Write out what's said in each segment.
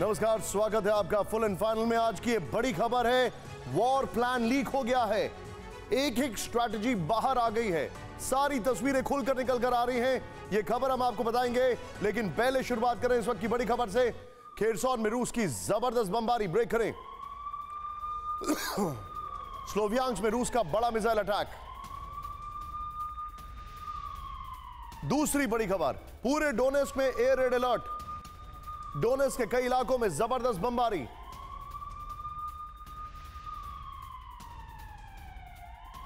नमस्कार, स्वागत है आपका फुल एंड फाइनल में। आज की बड़ी खबर है वॉर प्लान लीक हो गया है। एक एक स्ट्रैटेजी बाहर आ गई है। सारी तस्वीरें खुलकर निकल कर आ रही हैं, ये खबर हम आपको बताएँगे। लेकिन पहले शुरुआत करें इस वक्त की बड़ी खबर से। खेरसौन में रूस की ज़बरदस्त बमबारी ब्रेक करें। स्लोवियांस में रूस का बड़ा मिसाइल अटैक दूसरी बड़ी खबर, पूरे डोनेस में एयर रेड अलर्ट डोनेस के कई इलाकों में ज़बरदस्त बमबारी।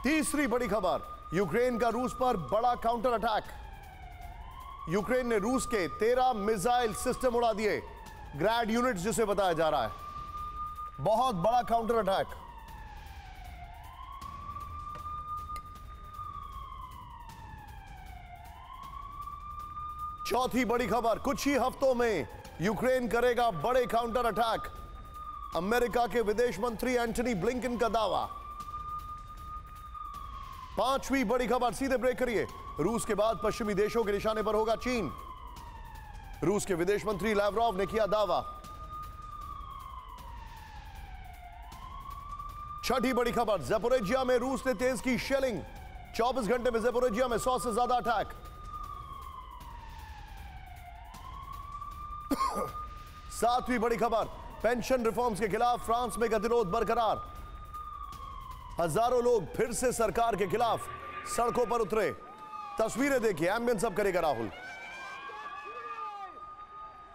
तीसरी बड़ी खबर, यूक्रेन का रूस पर बड़ा काउंटर अटैक यूक्रेन ने रूस के तेरह मिसाइल सिस्टम उड़ा दिए। ग्रैड यूनिट्स जिसे बताया जा रहा है। बहुत बड़ा काउंटर अटैक चौथी बड़ी खबर, कुछ ही हफ्तों में यूक्रेन करेगा बड़े काउंटर अटैक अमेरिका के विदेश मंत्री एंटनी ब्लिंकन का दावा। पांचवी बड़ी खबर, सीधे ब्रेक करिए। रूस के बाद पश्चिमी देशों के निशाने पर होगा चीन। रूस के विदेश मंत्री लैवरॉव ने किया दावा। छठी बड़ी खबर, जेपोरेजिया में रूस ने तेज की शेलिंग। 24 घंटे में जेपोरेजिया में 100 से ज़्यादा अटैक सातवीं बड़ी खबर पेंशन रिफॉर्म्स के खिलाफ फ्रांस में गतिरोध बरकरार। हज़ारों लोग फिर से सरकार के खिलाफ सड़कों पर उतरे। तस्वीरें देखिए एम्बियंस अब करेगा राहुल।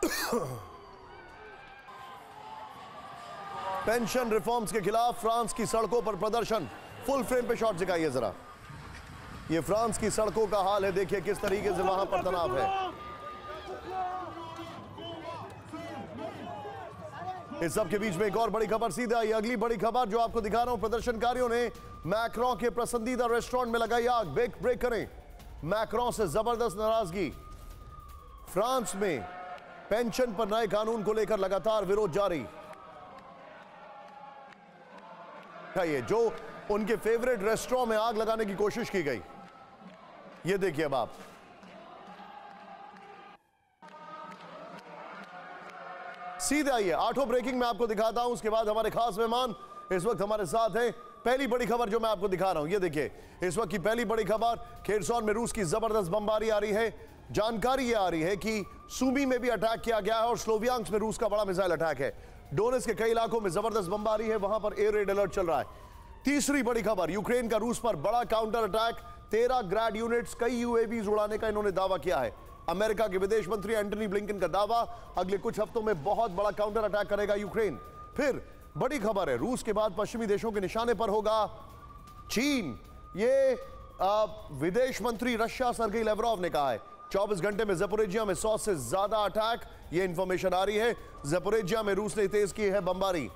पेंशन रिफॉर्म्स के खिलाफ फ्रांस की सड़कों पर प्रदर्शन। फुल फ्रेम पे शॉट दिखाइए जरा। ये फ्रांस की सड़कों का हाल है, देखिए किस तरीके से वहाँ पर तनाव है। इस सब के बीच में एक और बड़ी खबर सीधा आई, अगली बड़ी खबर जो आपको दिखा रहा हूँ। प्रदर्शनकारियों ने मैक्रों के पसंदीदा रेस्टोरेंट में लगाई आग। ब्रेक ब्रेक करें। मैक्रों से ज़बरदस्त नाराज़गी। फ्रांस में पेंशन पर नए कानून को लेकर लगातार विरोध जारी। ये, जो उनके फेवरेट रेस्टोरेंट में आग लगाने की कोशिश की गई। ये देखिए अब आप। सीधे आइए आठों ब्रेकिंग में आपको दिखाता हूँ, उसके बाद हमारे खास मेहमान इस वक्त हमारे साथ हैं। पहली बड़ी खबर जो मैं आपको दिखा रहा हूँ, ये देखिए, इस वक्त की पहली बड़ी खबर, खेरसौन में रूस की ज़बरदस्त बमबारी आ रही है। जानकारी ये आ रही है कि सूबी में भी अटैक किया गया है और स्लोवियांस में रूस का बड़ा मिसाइल अटैक है। डोनेस के कई इलाकों में ज़बरदस्त बमबारी है, वहाँ पर एयर रेड अलर्ट चल रहा है। तीसरी बड़ी खबर, यूक्रेन का रूस पर बड़ा काउंटर अटैक तेरह ग्रैड यूनिट्स कई यूएवीज उड़ाने का इन्होंने दावा किया है। अमेरिका के विदेश मंत्री एंटनी ब्लिंकन का दावा, अगले कुछ हफ्तों में बहुत बड़ा काउंटर अटैक करेगा यूक्रेन। फिर बड़ी खबर है, रूस के बाद पश्चिमी देशों के निशाने पर होगा चीन। ये विदेश मंत्री रशिया सरगई लेवरॉव ने कहा है 24 घंटे में जेपोरेजिया में 100 से ज़्यादा अटैक। ये इंफॉर्मेशन आ रही है, जेपोरेजिया में रूस ने तेज की है बमबारी।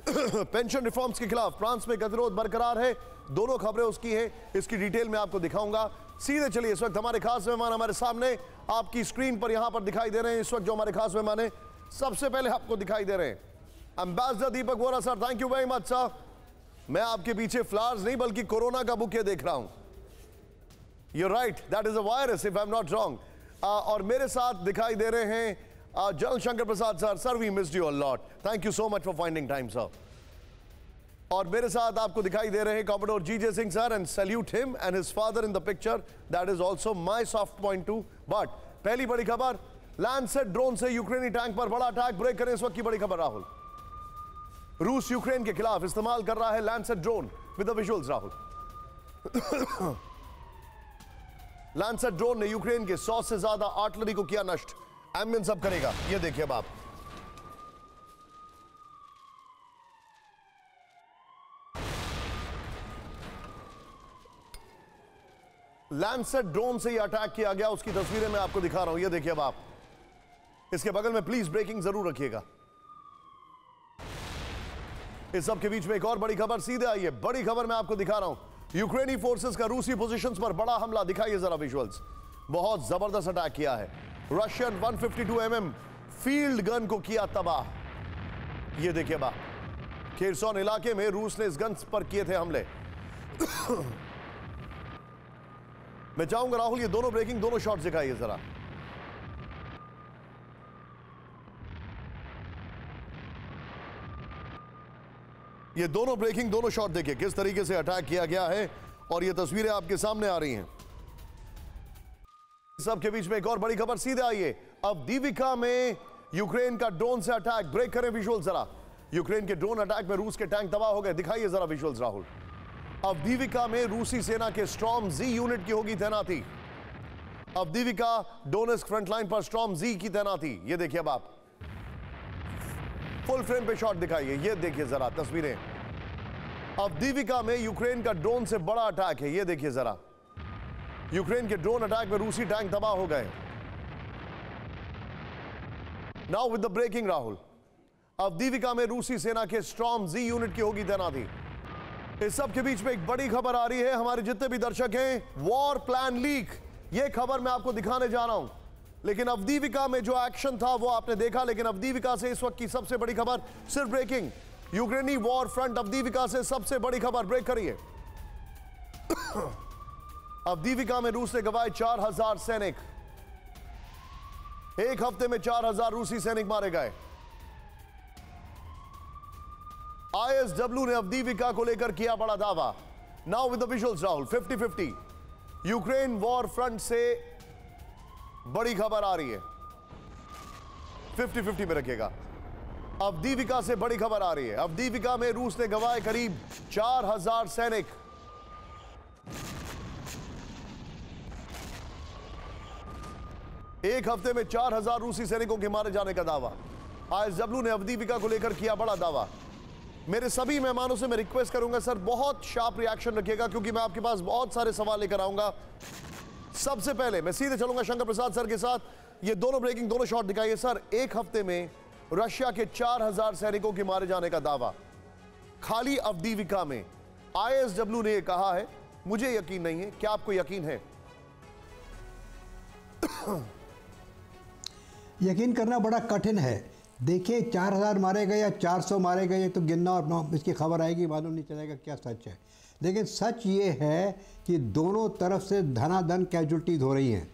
पेंशन रिफॉर्म्स के खिलाफ फ्रांस में गतिरोध बरकरार है, दोनों खबरें उसकी हैं, इसकी डिटेल में आपको दिखाऊँगा। सीधे चलिए इस वक्त हमारे खास मेहमान हमारे सामने आपकी स्क्रीन पर यहाँ पर दिखाई दे रहे हैं, इस वक्त जो हमारे खास मेहमान हैं, सबसे पहले आपको दिखाई दे रहे हैं। Ambassador Deepak Vora sir thank you very much sir मैं आपके पीछे फ्लावर्स नहीं, बल्कि कोरोना का बुके देख रहा हूँ। You right that is a virus if I am not wrong और मेरे साथ दिखाई दे रहे हैं जल Shankar Prasad sir sir we miss you a lot thank you so much for finding time sir और मेरे साथ आपको दिखाई दे रहे हैं commodore G J Singh sir and salute him and his father in the picture that is also my soft point too but पहली बड़ी खबर लैंडसेट ड्रोन से यूक्रेनी टैंक पर बड़ा अटैक ब्रेक करें इस वक्त की बड़ी खबर राहुल रूस यूक्रेन के खिलाफ इस्तेमाल कर रहा है Lancet drone with visuals Rahul Lancet drone ने यूक्रेन के सौ से ज़्यादा आर्टलरी को किया नष्ट. एम्बियंस अब करेगा. ये देखिए अब आप. लैंडसेट ड्रोन से यह अटैक किया गया। उसकी तस्वीरें मैं आपको दिखा रहा हूँ। ये देखिए अब आप। इसके बगल में प्लीज़ ब्रेकिंग ज़रूर रखिएगा। इस सब के बीच में एक और बड़ी खबर सीधे आई है। बड़ी खबर मैं आपको दिखा रहा हूँ। यूक्रेनी फोर्सेस का रूसी पोजीशंस पर बड़ा हमला। दिखाइए जरा विजुअल्स बहुत ज़बरदस्त अटैक किया है। रशियन 152 एमएम फ़ील्ड गन को किया तबाह। ये देखिए बा खेरसौन इलाके में रूस ने इस गन पर किए थे हमले। मैं चाहूँगा राहुल, ये दोनों ब्रेकिंग दोनों शॉट दिखाइए जरा। ये दोनों ब्रेकिंग दोनों शॉट देखिए, किस तरीके से अटैक किया गया है और ये तस्वीरें आपके सामने आ रही हैं। सबके बीच में एक और बड़ी खबर सीधे आई है अब दीविका में यूक्रेन का ड्रोन से अटैक ब्रेक करें विजुअल जरा। यूक्रेन के ड्रोन अटैक में रूस के टैंक तबाह हो गए। दिखाइए जरा विजुअल्स राहुल। अवदीविका में रूसी सेना के स्ट्रॉम जी यूनिट की होगी तैनाती। अवदीविका डोनेस्क फ्रंटलाइन पर स्ट्रॉम जी की तैनाती। ये देखिए अब आप। फुल फ्रेम पे शॉट दिखाइए। ये देखिए जरा तस्वीरें। अवदीविका में यूक्रेन का ड्रोन से बड़ा अटैक है। ये देखिए जरा। यूक्रेन के ड्रोन अटैक में रूसी टैंक तबाह हो गए। Now with the breaking Rahul Avdiivka में रूसी सेना के स्ट्रॉम जी यूनिट की होगी तैनाती। इस सब के बीच में एक बड़ी खबर आ रही है। हमारे जितने भी दर्शक हैं वॉर प्लान लीक ये खबर मैं आपको दिखाने जा रहा हूँ। लेकिन अवदीविका में जो एक्शन था, वो आपने देखा, लेकिन अवदीविका से इस वक्त की सबसे बड़ी खबर सिर्फ़ ब्रेकिंग यूक्रेनी वॉर फ्रंट अवदीविका से सबसे बड़ी खबर ब्रेक करिए अवदीविका में रूस ने गवाए चार हज़ार सैनिक। एक हफ़्ते में चार हज़ार रूसी सैनिक मारे गए। आईएसडब्ल्यू ने अवदीविका को लेकर किया बड़ा दावा। Now with visuals Rahul 50 50 Ukraine war front से बड़ी खबर आ रही है। 50 50 में रखिएगा अवदीविका से बड़ी खबर आ रही है। अवदीविका में रूस ने गवाए करीब चार हज़ार सैनिक। एक हफ़्ते में चार हज़ार रूसी सैनिकों के मारे जाने का दावा। आईएसडब्ल्यू ने अवदीविका को लेकर किया बड़ा दावा। मेरे सभी मेहमानों से मैं रिक्वेस्ट करूँगा सर बहुत शार्प रिएक्शन रखिएगा, क्योंकि मैं आपके पास बहुत सारे सवाल लेकर आऊँगा। सबसे पहले मैं सीधे चलूँगा शंकर प्रसाद सर के साथ। ये दोनों ब्रेकिंग दोनों शॉट दिखाइए सर एक हफ़्ते में रशिया के चार हज़ार सैनिकों के मारे जाने का दावा। खाली अवदीविका में आईएसडब्ल्यू ने यह कहा है, मुझे यकीन नहीं है, क्या आपको यकीन है? यकीन करना बड़ा कठिन है। देखिए चार हज़ार मारे गए या चार सौ मारे गए तो गिनना और इसकी खबर आएगी मालूम नहीं चलेगा क्या सच है। लेकिन सच ये है कि दोनों तरफ़ से धनाधन कैजुअल्टीज हो रही हैं।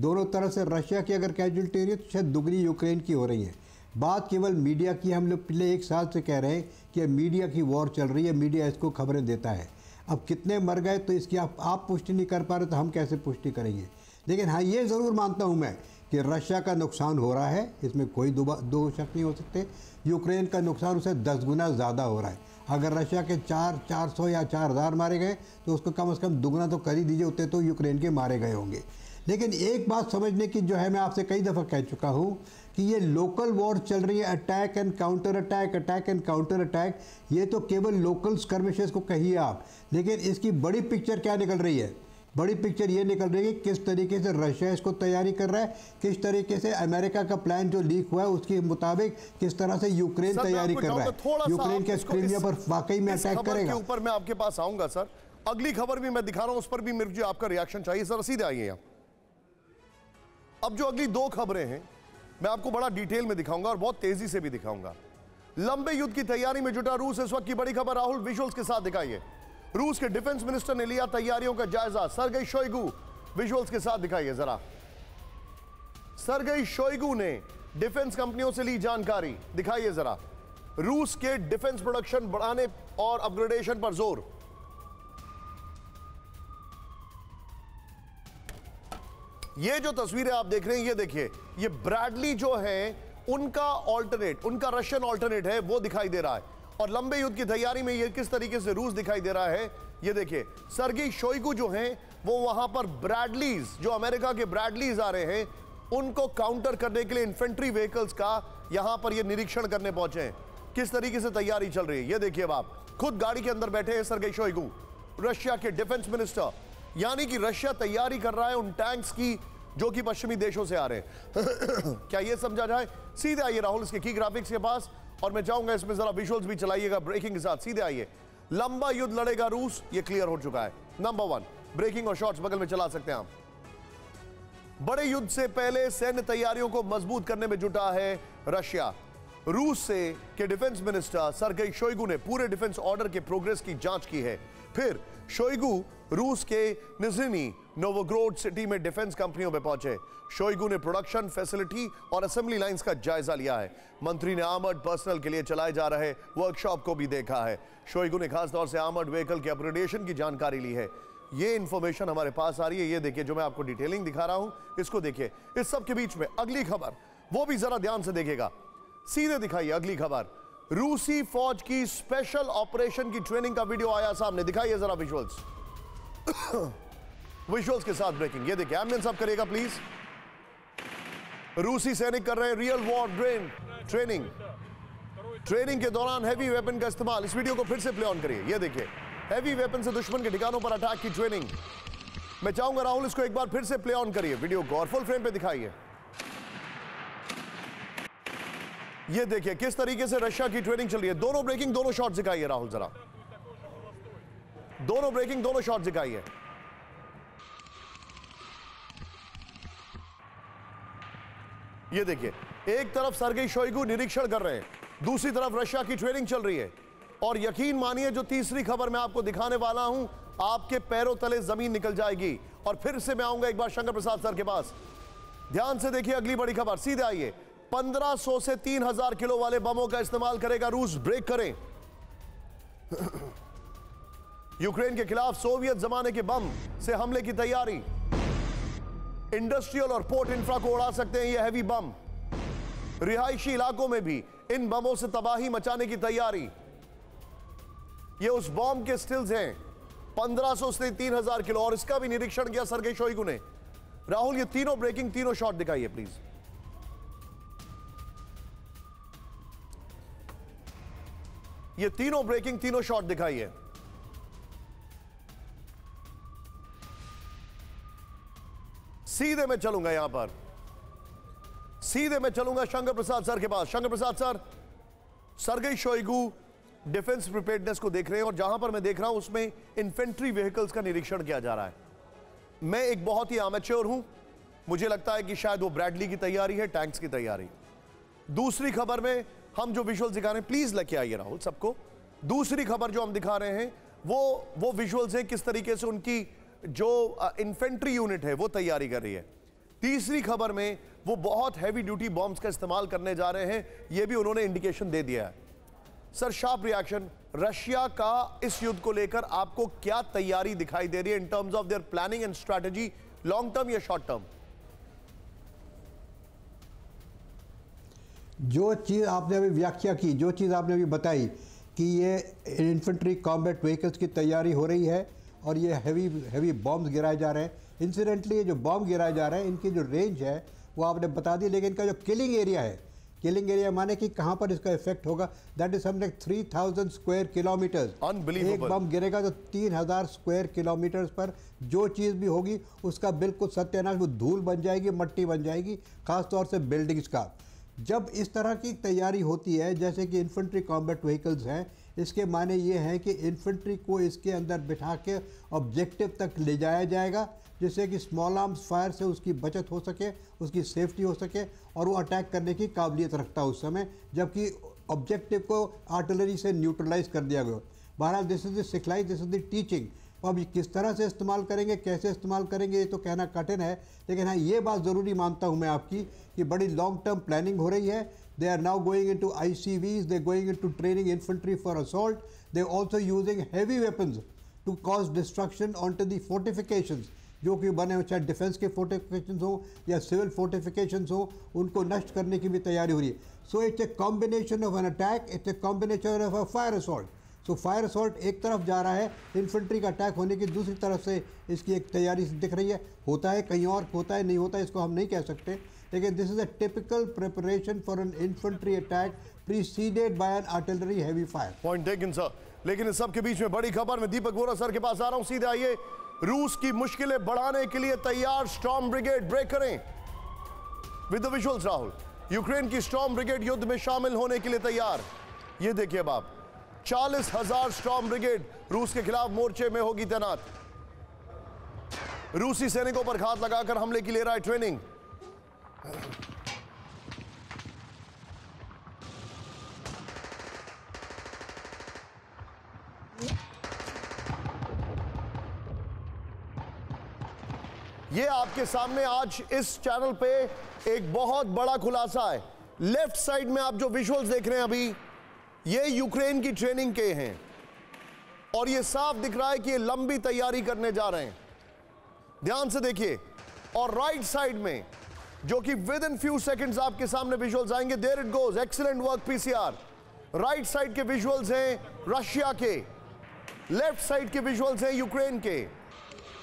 दोनों तरफ़ से रशिया की अगर कैजुअल्टी हो रही है तो शायद दुगनी यूक्रेन की हो रही है। बात केवल मीडिया की हम लोग पिछले एक साल से कह रहे हैं कि मीडिया की वॉर चल रही है मीडिया इसको खबरें देता है। अब कितने मर गए तो इसकी आप, आप पुष्टि नहीं कर पा रहे तो हम कैसे पुष्टि करेंगे? लेकिन हाँ ये ज़रूर मानता हूँ मैं कि रशिया का नुकसान हो रहा है, इसमें कोई दो शक नहीं हो सकते। यूक्रेन का नुकसान उसे दस गुना ज़्यादा हो रहा है। अगर रशिया के चार चार सौ या चार हज़ार मारे गए तो उसको कम से कम दुगना तो कर ही दीजिए, उतने तो यूक्रेन के मारे गए होंगे। लेकिन एक बात समझने की जो है, मैं आपसे कई दफ़ा कह चुका हूँ कि ये लोकल वॉर चल रही है attack and counter attack attack and counter attack ये तो केवल लोकल स्कर्मिशेस को कहिए आप, लेकिन इसकी बड़ी पिक्चर क्या निकल रही है? बड़ी पिक्चर ये निकल रही है कि किस तरीके से रशिया इसको तैयारी कर रहा है किस तरीके से अमेरिका का प्लान जो लीक हुआ है उसके मुताबिक किस तरह से यूक्रेन तैयारी कर रहा है। यूक्रेन के क्रीमिया पर वाकई में अटैक करेगा। ऊपर मैं आपके पास आऊँगा सर। अगली खबर भी मैं दिखा रहा हूँ उस पर भी मुझे आपका रिएक्शन चाहिए। सर सीधे आइए यहाँ। अब जो अगली दो खबरें हैं मैं आपको बड़ा डिटेल में दिखाऊँगा और बहुत तेज़ी से भी दिखाऊँगा। लंबे युद्ध की तैयारी में जुटा रूस इस वक्त की बड़ी खबर। राहुल विजुअल्स के साथ दिखाइए। रूस के डिफेंस मिनिस्टर ने लिया तैयारियों का जायजा। सरगई शोइगु विजुअल्स के साथ दिखाइए जरा। सरगई शोइगु ने डिफेंस कंपनियों से ली जानकारी। दिखाइए जरा। रूस के डिफेंस प्रोडक्शन बढ़ाने और अपग्रेडेशन पर ज़ोर। ये जो तस्वीरें आप देख रहे हैं, ये देखिए, ये ब्रैडली जो है, उनका ऑल्टरनेट उनका रशियन ऑल्टरनेट है, वो दिखाई दे रहा है। और लंबे युद्ध की तैयारी में ये किस तरीके से रूस दिखाई दे रहा है, ये देखिए। सरगी शोइगु जो हैं, वो वहाँ पर ब्रैडलीज, जो अमेरिका के ब्रैडलीज आ रहे हैं, उनको काउंटर करने के लिए इन्फेंट्री व्हीकल्स का यहाँ पर ये निरीक्षण करने पहुँचे हैं। किस तरीके से तैयारी चल रही है, ये देखिए आप। खुद गाड़ी के अंदर बैठे हैं सरगई शोइगु। रशिया के डिफेंस मिनिस्टर, यानी कि रशिया तैयारी कर रहा है उन टैंक्स की, जो कि पश्चिमी देशों से आ रहे हैं। क्या यह समझा जाए? सीधे आइए राहुल, इसके की ग्राफिक्स के पास। और मैं चाहूँगा इसमें, जरा विजुअल्स भी चलाइएगा ब्रेकिंग के साथ, सीधे आइए। लंबा युद्ध लड़ेगा रूस, ये क्लियर हो चुका है। नंबर वन ब्रेकिंग और शॉर्ट्स बगल में चला सकते हैं आप। बड़े युद्ध से पहले सैन्य तैयारियों को मज़बूत करने में जुटा है रशिया। रूस से के डिफेंस मिनिस्टर सरगई शोइगु ने पूरे डिफेंस ऑर्डर के प्रोग्रेस की जाँच की है। फिर शोइगु रूस के निजनी नोवोग्रोड सिटी में डिफेंस कंपनियों में पहुँचे। शोइगु ने प्रोडक्शन फैसिलिटी और असेंबली लाइंस का जायजा लिया है। मंत्री ने आर्मर्ड पर्सनल के लिए चलाए जा रहे वर्कशॉप को भी देखा है। शोइगु ने खास तौर से आर्मर्ड व्हीकल के अपग्रेडेशन की जानकारी ली है। ये इंफॉर्मेशन हमारे पास आ रही है, ये देखिए, जो मैं आपको डिटेलिंग दिखा रहा हूँ, इसको देखिए। इस सब के बीच में अगली खबर, वो भी जरा ध्यान से देखेगा सीधे दिखाइए अगली खबर। रूसी फौज की स्पेशल ऑपरेशन की ट्रेनिंग का वीडियो आया सामने। दिखाइए जरा विजुअल्स विजुअल्स के साथ ब्रेकिंग। ये देखिए एंबुलेंस आप करिएगा प्लीज़ रूसी सैनिक कर रहे हैं रियल वॉर ड्रेन ट्रेनिंग ट्रेनिंग के दौरान हैवी वेपन का इस्तेमाल। इस वीडियो को फिर से प्ले ऑन करिए। ये देखिए हैवी वेपन से दुश्मन के ठिकानों पर अटैक की ट्रेनिंग मैं चाहूँगा राहुल, इसको एक बार फिर से प्ले ऑन करिए। वीडियो को और फुल फ्रेम पे दिखाइए। ये देखिए, किस तरीके से रशिया की ट्रेनिंग चल रही है। दोनों ब्रेकिंग दोनों शॉट दिखाइए राहुल जरा। दोनों ब्रेकिंग दोनों शॉट दिखाइए। ये देखिए, एक तरफ़ सरगई शोइगु निरीक्षण कर रहे हैं, दूसरी तरफ़ रशिया की ट्रेनिंग चल रही है। और यकीन मानिए, जो तीसरी खबर मैं आपको दिखाने वाला हूँ, आपके पैरों तले ज़मीन निकल जाएगी। और फिर से मैं आऊँगा एक बार शंकर प्रसाद सर के पास। ध्यान से देखिए अगली बड़ी खबर, सीधे आइए। 1500 से 3000 किलो वाले बमों का इस्तेमाल करेगा रूस, ब्रेक करें। यूक्रेन के खिलाफ सोवियत जमाने के बम से हमले की तैयारी। इंडस्ट्रियल और पोर्ट इंफ्रा को उड़ा सकते हैं ये हैवी बम रिहायशी इलाकों में भी इन बमों से तबाही मचाने की तैयारी। ये उस बॉम्ब के स्टिल्स हैं। 1500 से 3000 किलो और इसका भी निरीक्षण किया सरगई शोइगु ने। राहुल, ये तीनों ब्रेकिंग तीनों शॉट दिखाइए प्लीज़ ये तीनों ब्रेकिंग तीनों शॉट दिखाइए। सीधे मैं चलूँगा यहाँ पर। सीधे मैं चलूँगा शंकर प्रसाद सर के पास। Shankar Prasad sir, Sergei Shoigu defence preparedness को देख रहे हैं और जहाँ पर मैं देख रहा हूँ, उसमें इन्फेंट्री व्हीकल्स का निरीक्षण किया जा रहा है। मैं एक बहुत ही आमेच्योर हूँ। मुझे लगता है कि शायद वो ब्रैडली की तैयारी है टैंक्स की तैयारी। दूसरी खबर में हम जो विजुअल्स दिखा रहे हैं प्लीज़ लेके आइए राहुल सबको। दूसरी खबर जो हम दिखा रहे हैं, वो वो विजुअल्स हैं किस तरीके से उनकी जो इन्फेंट्री यूनिट है, वो तैयारी कर रही है। तीसरी खबर में वो बहुत हैवी ड्यूटी बॉम्ब्स का इस्तेमाल करने जा रहे हैं, ये भी उन्होंने इंडिकेशन दे दिया है। सर शार्प रिएक्शन रशिया का इस युद्ध को लेकर आपको क्या तैयारी दिखाई दे रही है in terms of their planning and strategy long term या शॉर्ट टर्म जो चीज़ आपने अभी व्याख्या की, जो चीज़ आपने अभी बताई कि ये इन्फेंट्री कॉम्बैट व्हीकल्स की तैयारी हो रही है और ये हैवी हैवी बॉम्ब्स गिराए जा रहे हैं। इंसिडेंटली ये जो बॉम्ब गिराए जा रहे हैं इनकी जो रेंज है वो आपने बता दी लेकिन इनका जो किलिंग एरिया है किलिंग एरिया माने कि कहाँ पर इसका इफ़ेक्ट होगा? That is something three thousand square kilometres एक बम गिरेगा तो तीन हज़ार स्क्वायर किलोमीटर्स पर जो चीज़ भी होगी उसका बिल्कुल सत्यानाश वो धूल बन जाएगी मट्टी बन जाएगी खासतौर से बिल्डिंग्स का। जब इस तरह की तैयारी होती है जैसे कि इन्फेंट्री कॉम्बैट व्हीकल्स हैं इसके माने ये हैं कि इन्फेंट्री को इसके अंदर बिठा के ऑब्जेक्टिव तक ले जाया जाएगा, जिससे कि स्मॉल आर्म्स फायर से उसकी बचत हो सके, उसकी सेफ्टी हो सके और वो अटैक करने की काबिलियत रखता उस समय, जबकि ऑब्जेक्टिव को आर्टिलरी से न्यूट्रलाइज कर दिया गया। बहरहाल दिस इज़ द सिखलाई दिस इज़ द टीचिंग अब किस तरह से इस्तेमाल करेंगे, कैसे इस्तेमाल करेंगे, ये तो कहना कठिन है, लेकिन हाँ ये बात ज़रूरी मानता हूँ मैं आपकी कि बड़ी लॉन्ग टर्म प्लानिंग हो रही है टू आई सी वीज they going into training infantry for assault they also using heavy weapons to cause destruction on to the fortifications जो कि बने हो चाहे डिफेंस के फोर्टिफिकेशन हो या सिविल फोर्टिफिकेशन हो, उनको नष्ट करने की भी तैयारी हो रही है। So it's a combination of an attack it's a combination of a fire assault so fire assault एक तरफ़ जा रहा है इन्फेंट्री का अटैक होने की दूसरी तरफ़ से इसकी एक तैयारी दिख रही है। होता है कहीं और, होता है नहीं होता है, इसको हम नहीं कह सकते। लेकिन this is a typical preparation for an infantry attack preceded by an artillery heavy fire point taken sir लेकिन इस सब के बीच में बड़ी खबर में दीपक वोरा सर के पास आ रहा हूँ। सीधे आइए। रूस की मुश्किलें बढ़ाने के लिए तैयार स्टॉर्म ब्रिगेड ब्रेक करें। विद विजुअल्स राहुल यूक्रेन की स्टॉर्म ब्रिगेड युद्ध में शामिल होने के लिए तैयार। ये देखिए अब आप। चालीस हज़ार स्टॉर्म ब्रिगेड रूस के खिलाफ मोर्चे में होगी तैनात। रूसी सैनिकों पर घात लगाकर हमले की ले रहा है ट्रेनिंग। ये आपके सामने आज इस चैनल पे एक बहुत बड़ा खुलासा है। लेफ़्ट साइड में आप जो विजुअल्स देख रहे हैं अभी, ये यूक्रेन की ट्रेनिंग के हैं। और ये साफ़ दिख रहा है कि ये लंबी तैयारी करने जा रहे हैं। ध्यान से देखिए, और राइट साइड में जो कि विद इन फ्यू सेकंड्स आपके सामने विजुअल्स आएँगे। There it goes excellent work PCR right side के विजुअल्स हैं रशिया के। लेफ़्ट साइड के विजुअल्स हैं यूक्रेन के।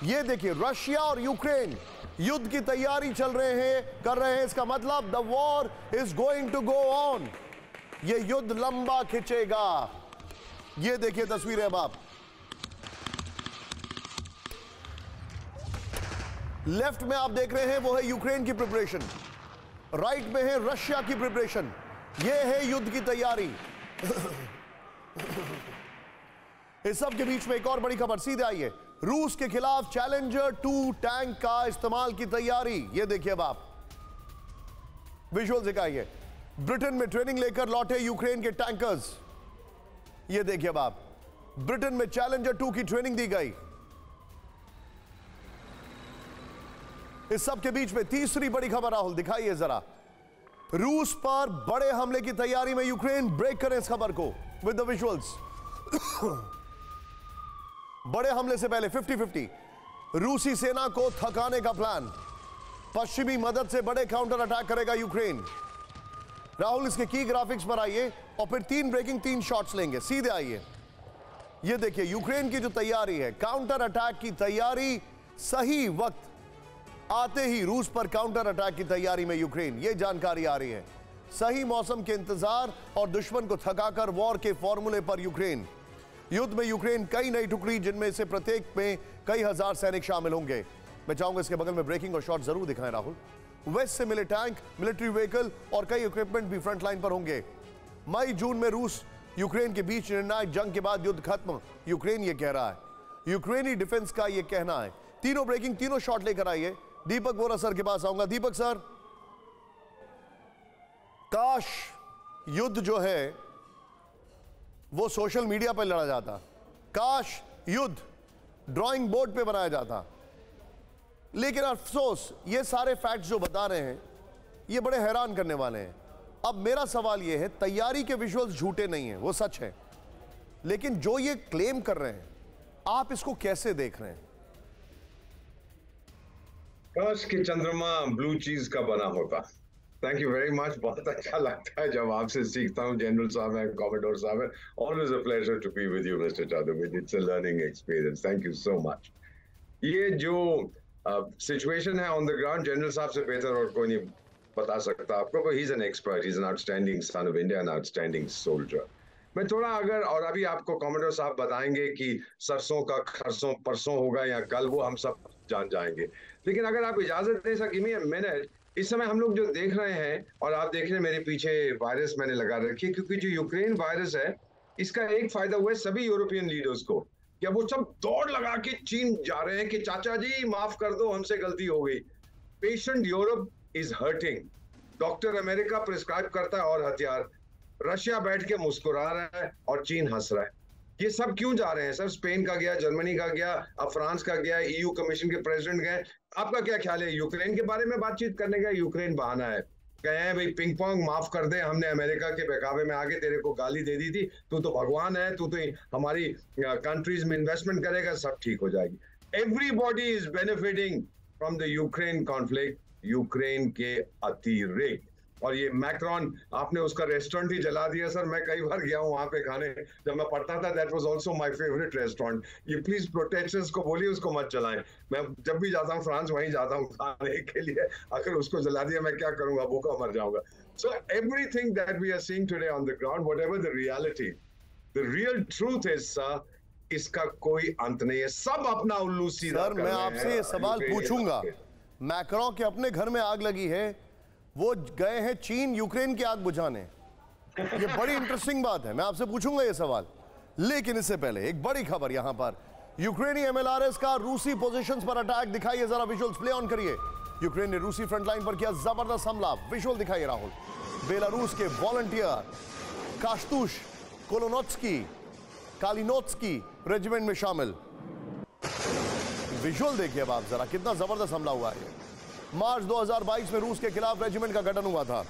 ये देखिए, रशिया और यूक्रेन युद्ध की तैयारी चल रहे हैं, कर रहे हैं। इसका मतलब the war is going to go on ये युद्ध लंबा खिंचेगा। ये देखिए तस्वीरें अब आप। लेफ़्ट में आप देख रहे हैं, वो है यूक्रेन की प्रिपरेशन राइट में है रशिया की प्रिपरेशन ये है युद्ध की तैयारी. इस सब के बीच में एक और बड़ी खबर, सीधे आई है रूस के खिलाफ चैलेंजर टू टैंक का इस्तेमाल की तैयारी. ये देखिए अब आप. विजुअल दिखाइए. ब्रिटेन में ट्रेनिंग लेकर लौटे यूक्रेन के टैंकर्स ये देखिए अब आप. ब्रिटेन में चैलेंजर टू की ट्रेनिंग दी गई. इस सब के बीच में तीसरी बड़ी खबर राहुल, दिखाइए जरा। रूस पर बड़े हमले की तैयारी में यूक्रेन, ब्रेक करें इस खबर को विद द विजुअल्स बड़े हमले से पहले 50-50 रूसी सेना को थकाने का प्लान पश्चिमी मदद से बड़े काउंटर अटैक करेगा यूक्रेन। राहुल, इसके की ग्राफिक्स पर आइए और फिर तीन ब्रेकिंग तीन शॉट्स लेंगे। सीधे आइए। ये देखिए, यूक्रेन की जो तैयारी है काउंटर अटैक की तैयारी सही वक्त आते ही रूस पर काउंटर अटैक की तैयारी में यूक्रेन। ये जानकारी आ रही है। सही मौसम के इंतज़ार और दुश्मन को थकाकर वॉर के फॉर्मूले पर यूक्रेन। युद्ध में यूक्रेन कई नई टुकड़ी, जिनमें से प्रत्येक में कई हज़ार सैनिक शामिल होंगे। मैं चाहूँगा इसके बगल में ब्रेकिंग और शॉट ज़रूर दिखाएँ, राहुल। वेस्ट से मिले टैंक, मिलिट्री व्हीकल और कई इक्विपमेंट भी फ्रंट लाइन पर होंगे। मई, जून में रूस, यूक्रेन के बीच निर्णायक जंग के बाद युद्ध खत्म। यूक्रेन ये कह रहा है। यूक्रेनी डिफेंस का ये कहना है। तीनों ब्रेकिंग, तीनों शॉट लेकर आइए। दीपक बोरा सर के पास आऊँगा। दीपक सर, काश युद्ध जो है, वो सोशल मीडिया पर लड़ा जाता। काश युद्ध ड्राइंग बोर्ड पे बनाया जाता। लेकिन अफसोस, ये सारे फैक्ट्स जो बता रहे हैं, ये बड़े हैरान करने वाले हैं। अब मेरा सवाल ये है, तैयारी के विजुअल्स झूठे नहीं हैं, वो सच है। लेकिन जो ये क्लेम कर रहे हैं, आप इसको कैसे देख रहे हैं? काश कि चंद्रमा ब्लू चीज़ का बना होता थैंक यू वेरी मच बहुत अच्छा लगता है जब आपसे सीखता हूँ जनरल साहब है कॉमेडोर साहब है। Always a pleasure to be with you mister Jadhav it's a learning experience thank you so much ये जो सिचुएशन uh, है ऑन द ग्राउंड जनरल साहब से बेहतर और कोई नहीं बता सकता आपको he is an expert is an outstanding son of India an outstanding soldier मैं थोड़ा अगर और अभी आपको कॉमेडोर साहब बताएँगे कि सरसों का खरसों परसों होगा या कल वो हम सब जान जाएँगे। लेकिन अगर आप इजाज़त दे सके मी मिनट इस समय हम लोग जो देख रहे हैं, और आप देख रहे हैं, मेरे पीछे वायरस मैंने लगा रखी है, क्योंकि जो यूक्रेन वायरस है, इसका एक फ़ायदा हुआ है सभी यूरोपियन लीडर्स को क्या वो सब दौड़ लगा के चीन जा रहे हैं कि, चाचा जी, माफ़ कर दो, हमसे गलती हो गई। Patient Europe is hurting doctor America prescribe करता है और हथियार। रशिया बैठ के मुस्कुरा रहा है और चीन हंस रहा है। ये सब क्यों जा रहे हैं? सर, स्पेन का गया, जर्मनी का गया, अब फ्रांस का गया ईयू कमीशन के प्रेसिडेंट गए। आपका क्या ख्याल है? यूक्रेन के बारे में बातचीत करने का यूक्रेन बहाना है। कहे हैं भाई पिंग पोंग माफ़ कर दे, हमने अमेरिका के बहकावे में आगे तेरे को गाली दे दी थी। तू तो भगवान है, तू तो हमारी कंट्रीज़ में इन्वेस्टमेंट करेगा, सब ठीक हो जाएगी। Everybody is benefiting from the Ukraine conflict Ukraine के अतिरिक्त और ये मैक्रॉन आपने उसका रेस्टोरेंट ही जला दिया सर मैं कई बार गया हूँ वहाँ पे खाने। जब मैं पढ़ता था that was also my favourite restaurant ये प्लीज़ प्रोटेक्शन को बोलिए उसको मत चलाएँ मैं जब भी जाता हूँ फ्रांस वहीं जाता हूँ खाने के लिए। अगर उसको जला दिया मैं क्या करूँगा? भूखा मर जाऊँगा। So everything that we are seeing today on the ground whatever the reality the real truth is sir इसका कोई अंत नहीं है। सब अपना उल्लू सीधा सर मैं आपसे ये सवाल पूछूँगा। मैक्रो के अपने घर में आग लगी है। वो गए हैं चीन यूक्रेन की आग बुझाने। ये बड़ी इंटरेस्टिंग बात है। मैं आपसे पूछूँगा ये सवाल। लेकिन इससे पहले एक बड़ी खबर यहाँ पर। यूक्रेनी एमएलआरएस का रूसी पोजीशंस पर अटैक दिखाइए जरा विजुअल्स प्ले ऑन करिए। यूक्रेन ने रूसी फ्रंट लाइन पर किया ज़बरदस्त हमला। विजुअल दिखाइए राहुल। बेलारूस के volunteer Kastus Kalinouski, Kalinouski regiment में शामिल। विजुअल देखिए अब आप जरा, कितना ज़बरदस्त हमला हुआ है मार्च 2022 में रूस के खिलाफ रेजिमेंट का गठन हुआ था।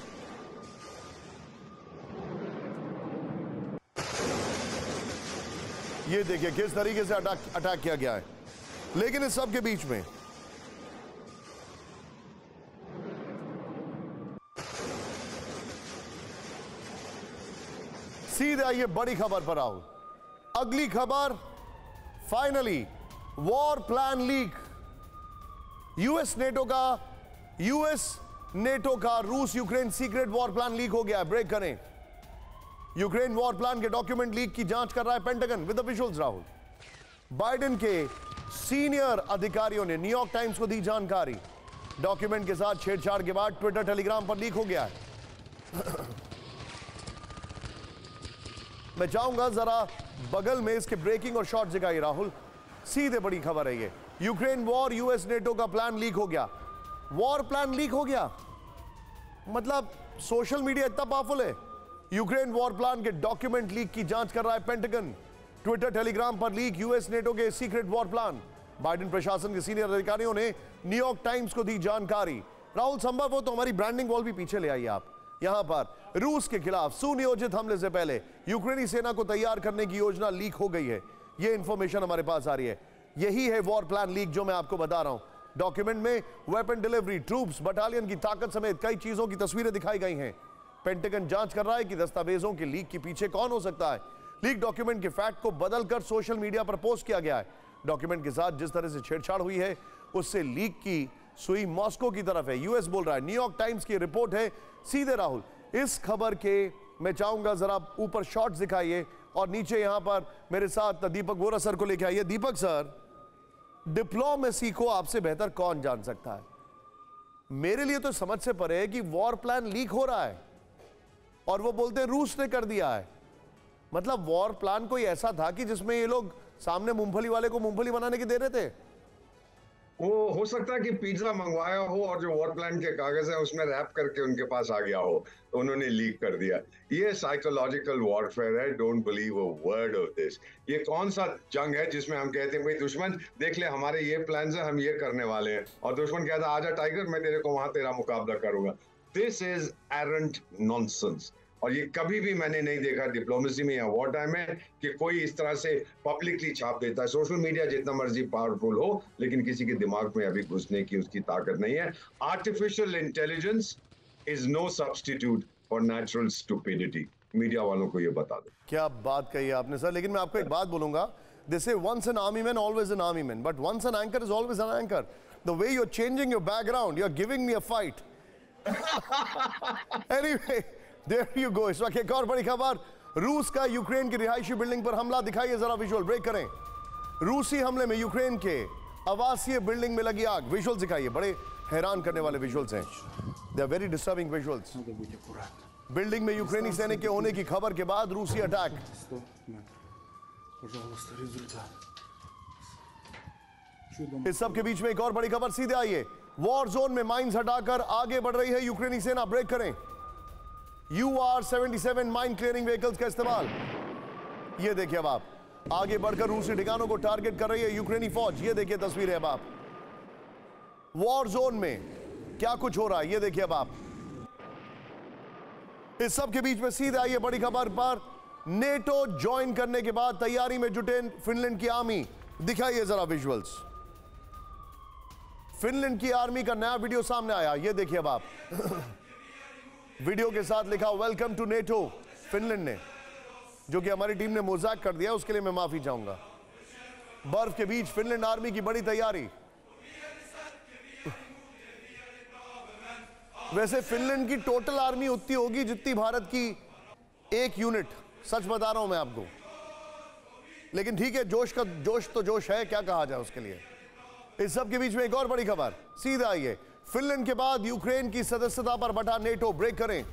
ये देखिए, किस तरीके से अटैक अटैक किया गया है। लेकिन इस सब के बीच में सीधे आइए, बड़ी खबर पर आओ। अगली खबर finally war plan leak US NATO का यूएस नेटो का रूस Ukraine secret war plan leak हो गया है। ब्रेक करें। यूक्रेन वॉर प्लान के डॉक्यूमेंट लीक की जाँच कर रहा है Pentagon with visuals Rahul Biden के सीनियर अधिकारियों ने न्यूयॉर्क टाइम्स को दी जानकारी। डॉक्यूमेंट के साथ छेड़छाड़ के बाद ट्विटर टेलीग्राम पर लीक हो गया है। मैं चाहूँगा जरा बगल में इसके ब्रेकिंग और शॉर्ट दिखाइए राहुल सीधे बड़ी खबर है ये। यूक्रेन वॉर यूएस नेटो का प्लान लीक हो गया। वॉर प्लान लीक हो गया। मतलब सोशल मीडिया इतना पावरफुल है। यूक्रेन वॉर प्लान के डॉक्यूमेंट लीक की जाँच कर रहा है पेंटागन ट्विटर टेलीग्राम पर लीक यूएस नेटो के सीक्रेट वॉर प्लान बाइडेन प्रशासन के सीनियर अधिकारियों ने न्यूयॉर्क टाइम्स को दी जानकारी। राहुल, संभव हो तो हमारी ब्रांडिंग वॉल भी पीछे ले आइए आप। यहाँ पर, रूस के खिलाफ सुनियोजित हमले से पहले यूक्रेनी सेना को तैयार करने की योजना लीक हो गई है। यह इंफॉर्मेशन हमारे पास आ रही है। यही है वॉर प्लान लीक जो मैं आपको बता रहा हूँ। डॉक्यूमेंट में वेपन डिलीवरी ट्रूप्स बटालियन की ताकत समेत कई चीज़ों की तस्वीरें दिखाई गई हैं। पेंटागन जाँच कर रहा है कि दस्तावेजों के लीक के पीछे कौन हो सकता है। लीक डॉक्यूमेंट के फैक्ट को बदलकर सोशल मीडिया पर पोस्ट किया गया है। डॉक्यूमेंट के साथ जिस तरह से छेड़छाड़ हुई है, उससे लीक की सुई मॉस्को की तरफ़ है। यूएस बोल रहा है न्यूयॉर्क टाइम्स की रिपोर्ट है सीधे राहुल। इस खबर के मैं चाहूँगा जरा ऊपर शॉट्स दिखाइए और नीचे यहाँ पर मेरे साथ दीपक वोरा सर को लेके आइए। दीपक सर। डिप्लोमेसी को आपसे बेहतर कौन जान सकता है? मेरे लिए तो समझ से परे है कि वॉर प्लान लीक हो रहा है और वो बोलते हैं, रूस ने कर दिया है। मतलब वॉर प्लान कोई ऐसा था कि जिसमें ये लोग सामने मूंगफली वाले को मूंगफली बनाने की दे रहे थे? वो हो सकता है कि पिज्जा मंगवाया हो और जो वॉर प्लान के कागज़ है उसमें रैप करके उनके पास आ गया हो तो उन्होंने लीक कर दिया। ये साइकोलॉजिकल वॉरफेयर है don't believe a word of this ये कौन सा जंग है जिसमें हम कहते हैं, भाई दुश्मन, देख ले, हमारे ये प्लान है, हम ये करने वाले हैं। और दुश्मन कहता है, आजा टाइगर मैं तेरे को वहाँ तेरा मुकाबला करूँगा। दिस इज़ एरेंट नॉनसेंस और ये कभी भी मैंने नहीं देखा डिप्लोमेसी में या वॉर टाइम में कि कोई इस तरह से पब्लिकली छाप देता है। सोशल मीडिया जितना मर्ज़ी पावरफुल हो, लेकिन किसी के दिमाग में अभी घुसने की उसकी ताकत नहीं है। Artificial intelligence is no substitute for natural stupidity media वालों को ये बता दो। क्या बात कही आपने सर लेकिन मैं आपको एक बात बोलूँगा। This a once an army man always an army man but once an anchor is always an anchor the way you are changing your background you are giving me a there you go इस वक्त एक और बड़ी खबर। रूस का Ukraine की रिहायशी बिल्डिंग पर हमला दिखाइए, जरा विजुअल ब्रेक करें। रूसी हमले में यूक्रेन के आवासीय बिल्डिंग में लगी आग। विजुअल दिखाइए, बड़े हैरान करने वाले विजुअल्स हैं। They are very disturbing visuals building में यूक्रेनी सैनिक के होने की खबर के बाद रूसी अटैक इस सब के बीच में एक और बड़ी खबर, सीधे है वॉर जोन में माइंस हटाकर आगे बढ़ रही है यूक्रेनी सेना। ब्रेक करें। You are seventy seven mine clearing vehicles का इस्तेमाल। ये देखिए अब आप। आगे बढ़कर रूसी ठिकानों को टारगेट कर रही है यूक्रेनी फौज। ये देखिए तस्वीर है अब आप। वॉर जोन में क्या कुछ हो रहा है? ये देखिए अब आप। इस सब के बीच में सीधे आइए बड़ी खबर पर। नेटो ज्वाइन करने के बाद तैयारी में जुटे फिनलैंड की आर्मी दिखाइए जरा विजुअल्स फिनलैंड की आर्मी का नया वीडियो सामने आया। ये देखिए अब आप। वीडियो के साथ लिखा वेलकम टू नेटो फिनलैंड ने, जो कि हमारी टीम ने मोजाक कर दिया, उसके लिए मैं माफ़ी चाहूँगा। बर्फ़ के बीच फिनलैंड आर्मी की बड़ी तैयारी। वैसे फिनलैंड की टोटल आर्मी उतनी होगी जितनी भारत की एक यूनिट। सच बता रहा हूँ मैं आपको। लेकिन ठीक है, जोश का, जोश तो जोश है, क्या कहा जाए उसके लिए। इस सब के बीच में एक और बड़ी खबर, सीधा आइए। फिनलैंड के बाद यूक्रेन की सदस्यता पर बटा नेटो ब्रेक करें।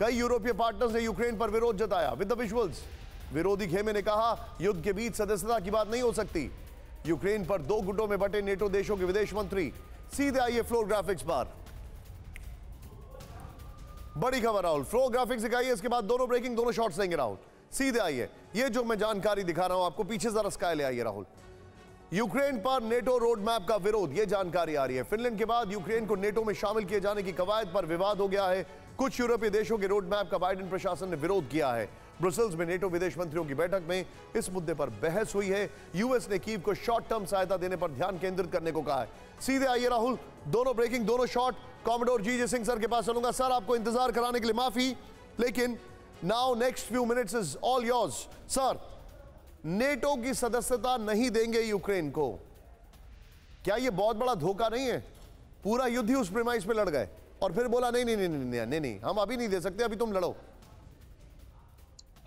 कई यूरोपीय पार्टनर्स ने यूक्रेन पर विरोध जताया। विद द विजुअल्स, विरोधी खेमे ने कहा, युद्ध के बीच सदस्यता की बात नहीं हो सकती। यूक्रेन पर दो गुटों में बटे नेटो देशों के विदेश मंत्री। सीधे आइए फ्लोर ग्राफिक्स पर। बड़ी खबर, राहुल। फ्लो ग्राफिक्स दिखाइए, इसके बाद दोनों ब्रेकिंग दोनों शॉट्स लेंगे राहुल। सीधे आइए। ये जो मैं जानकारी दिखा रहा हूँ, आपको पीछे जरा स्काई ले आइए, राहुल। यूक्रेन पर नेटो रोड मैप का विरोध, ये जानकारी आ रही है। फिनलैंड के बाद यूक्रेन को नेटो में शामिल किए जाने की कवायद पर विवाद हो गया है। कुछ यूरोपीय देशों के रोड मैप का बाइडेन प्रशासन ने विरोध किया है। ब्रुसेल्स में नेटो विदेश मंत्रियों की बैठक में इस मुद्दे पर बहस हुई है। यूएस ने कीव को शॉर्ट टर्म सहायता देने पर ध्यान केंद्रित करने को कहा है। सीधे आइए राहुल, दोनों ब्रेकिंग दोनों shot commodore G J Singh sir के पास चलूँगा। सर आपको इंतज़ार कराने के लिए माफ़ी, लेकिन now next few minutes is all yours sir NATO की सदस्यता नहीं देंगे यूक्रेन को। क्या यह बहुत बड़ा धोखा नहीं है? पूरा युद्ध ही उस प्रेमाइस पे लड़ गए। और फिर बोला, नहीं नहीं नहीं नहीं नहीं नहीं नहीं हम अभी नहीं दे सकते, अभी तुम लड़ो।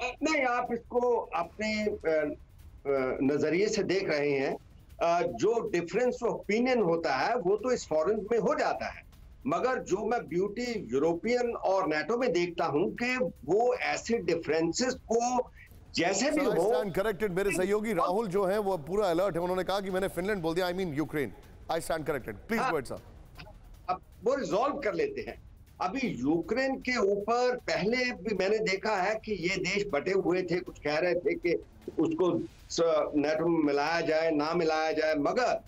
नहीं, आप इसको अपने नज़रिए से देख रहे हैं। जो डिफरेंस ऑफ़ ओपिनियन होता है, वो तो इस फॉरन में हो जाता है। मगर जो मैं ब्यूटी यूरोपियन और नेटो में देखता हूँ कि वो ऐसे डिफरेंसेस को जैसे भी हो करेक्टेड मेरे सहयोगी राहुल जो है वो पूरा अलर्ट है। उन्होंने कहा कि मैंने फिनलैंड बोल दिया I mean Ukraine I stand corrected please. Go sir अब वो रिजॉल्व कर लेते हैं। अभी यूक्रेन के ऊपर पहले भी मैंने देखा है कि ये देश बटे हुए थे कुछ कह रहे थे कि उसको नेटो में मिलाया जाए ना मिलाया जाए। मगर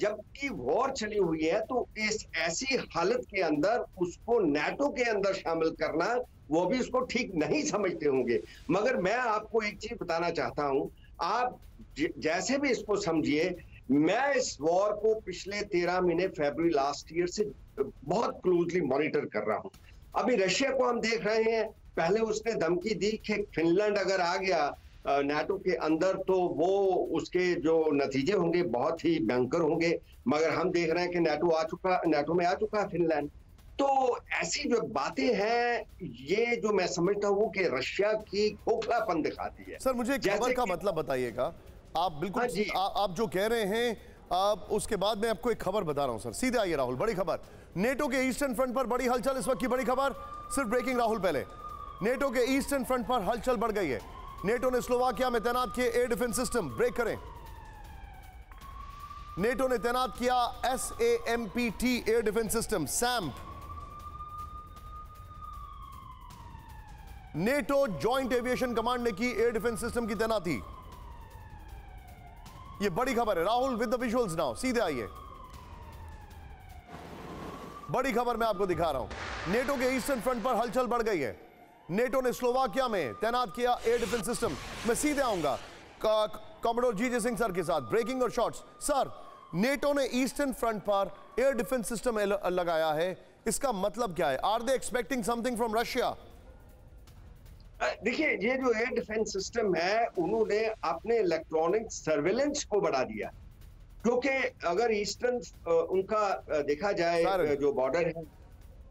जबकि वॉर चली हुई है तो इस ऐसी हालत के अंदर उसको नेटो के अंदर शामिल करना वो भी उसको ठीक नहीं समझते होंगे। मगर मैं आपको एक चीज़ बताना चाहता हूँ। आप जैसे भी इसको समझिए, मैं इस वॉर को पिछले तेरह महीने, फरवरी लास्ट ईयर से बहुत क्लोजली मॉनिटर कर रहा हूँ। अभी रशिया को हम देख रहे हैं। पहले उसने धमकी दी कि फिनलैंड अगर आ गया नाटो के अंदर तो वो उसके जो नतीजे होंगे बहुत ही भयंकर होंगे। मगर हम देख रहे हैं कि नाटो आ चुका, नाटो में आ चुका है फिनलैंड। तो ऐसी जो बातें हैं ये जो मैं समझता हूँ कि रशिया की खोखलापन दिखाती है। सर मुझे खबर का मतलब बताइएगा। आप बिल्कुल हाँ जी। आ, आप जो कह रहे हैं आप उसके बाद मैं आपको एक खबर बता रहा हूँ सर। सीधे आइए राहुल बड़ी खबर। नेटो के ईस्टर्न फ्रंट पर बड़ी हलचल इस वक्त की बड़ी खबर। सिर्फ़ ब्रेकिंग राहुल पहले। नेटो के ईस्टर्न फ्रंट पर हलचल बढ़ गई है। नेटो ने स्लोवाकिया में तैनात किए एयर डिफेंस सिस्टम। ब्रेक करें। नेटो ने तैनात किया S A M P T air defence system SAMP. NATO joint aviation command ने की एयर डिफेंस सिस्टम की तैनाती। ये बड़ी खबर है। Rahul with the visuals now सीधे आइए। बड़ी खबर मैं आपको दिखा रहा हूँ। नेटो के ईस्टर्न फ्रंट पर हलचल बढ़ गई है। नेटो ने स्लोवाकिया में तैनात किया एयर डिफेंस सिस्टम। मैं सीधे आऊँगा। कॉमोडोर जी सिंह सर के साथ। ब्रेकिंग और शॉट्स। सर, नेटो ने ईस्टर्न फ्रंट पर एयर डिफेंस सिस्टम लगाया है। इसका मतलब क्या है? Are they expecting something from Russia? देखिए ये जो एयर डिफेंस सिस्टम है उन्होंने अपने इलेक्ट्रॉनिक सर्वेलेंस को बढ़ा दिया। क्योंकि अगर ईस्टर्न उनका देखा जाए जो बॉर्डर है